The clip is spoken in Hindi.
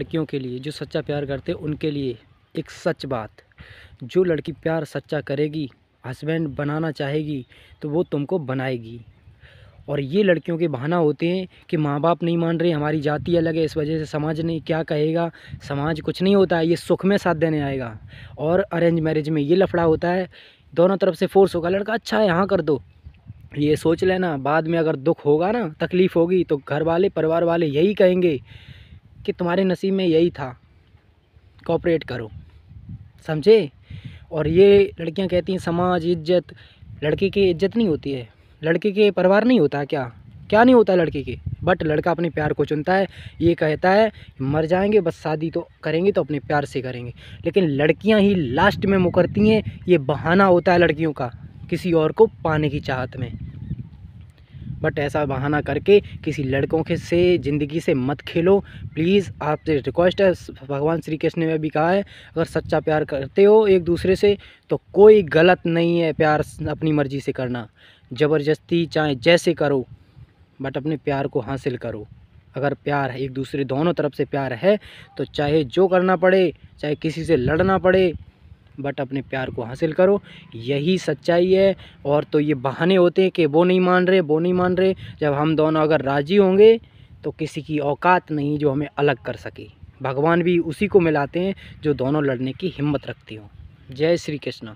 लड़कियों के लिए, जो सच्चा प्यार करते उनके लिए एक सच बात। जो लड़की प्यार सच्चा करेगी, हस्बैंड बनाना चाहेगी तो वो तुमको बनाएगी। और ये लड़कियों के बहाना होते हैं कि माँ बाप नहीं मान रहे, हमारी जाति अलग है, इस वजह से समाज नहीं, क्या कहेगा? समाज कुछ नहीं होता है, ये सुख में साथ देने आएगा। और अरेंज मैरिज में ये लफड़ा होता है, दोनों तरफ़ से फोर्स होगा, लड़का अच्छा है, यहाँ कर दो। ये सोच लेना, बाद में अगर दुख होगा ना, तकलीफ़ होगी तो घर वाले, परिवार वाले यही कहेंगे कि तुम्हारे नसीब में यही था। कॉपरेट करो। समझे? और ये लड़कियाँ कहती हैं, समाज, इज़्ज़त। लड़के की इज़्ज़त नहीं होती है। लड़के के परिवार नहीं होता क्या? क्या नहीं होता लड़के के? बट लड़का अपने प्यार को चुनता है, ये कहता है, मर जाएँगे, बस शादी तो करेंगे तो अपने प्यार से करेंगे। लेकिन लड़कियाँ ही लास्ट में मुकरती हैं, ये बहाना होता है लड़कियों का, किसी और को पाने की चाहत में। बट ऐसा बहाना करके किसी लड़कों के से, ज़िंदगी से मत खेलो। प्लीज़, आपसे रिक्वेस्ट है, भगवान श्री कृष्ण ने भी कहा है, अगर सच्चा प्यार करते हो एक दूसरे से तो कोई गलत नहीं है प्यार अपनी मर्ज़ी से करना। ज़बरदस्ती चाहे जैसे करो, बट अपने प्यार को हासिल करो। अगर प्यार है, एक दूसरे दोनों तरफ़ से प्यार है तो चाहे जो करना पड़े, चाहे किसी से लड़ना पड़े बट अपने प्यार को हासिल करो। यही सच्चाई है और तो ये बहाने होते हैं कि वो नहीं मान रहे, वो नहीं मान रहे। जब हम दोनों अगर राज़ी होंगे तो किसी की औकात नहीं जो हमें अलग कर सके। भगवान भी उसी को मिलाते हैं जो दोनों लड़ने की हिम्मत रखती हों। जय श्री कृष्ण।